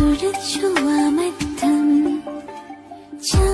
സുരക്ഷുവാമത്തം ചാ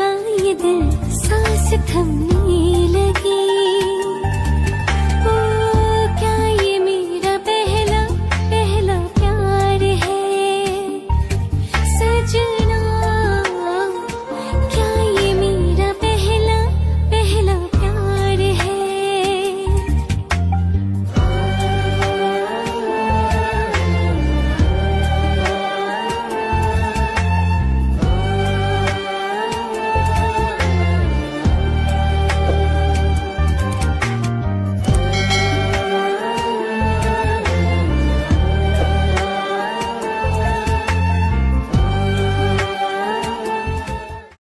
का ये दिल सांस थमने लगी।